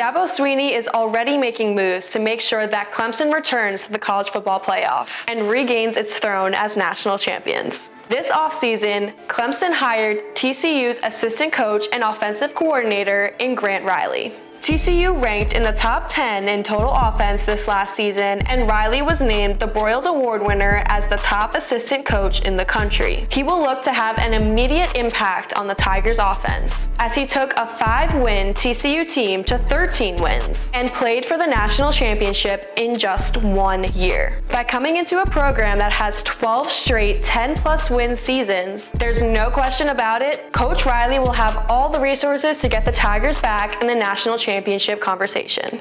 Dabo Swinney is already making moves to make sure that Clemson returns to the college football playoff and regains its throne as national champions. This offseason, Clemson hired TCU's assistant coach and offensive coordinator in Garrett Riley. TCU ranked in the top 10 in total offense this last season, and Riley was named the Broyles Award winner as the top assistant coach in the country. He will look to have an immediate impact on the Tigers offense, as he took a 5-win TCU team to 13 wins, and played for the national championship in just one year. By coming into a program that has 12 straight 10-plus win seasons, there's no question about it, Coach Riley will have all the resources to get the Tigers back in the national championship championship conversation.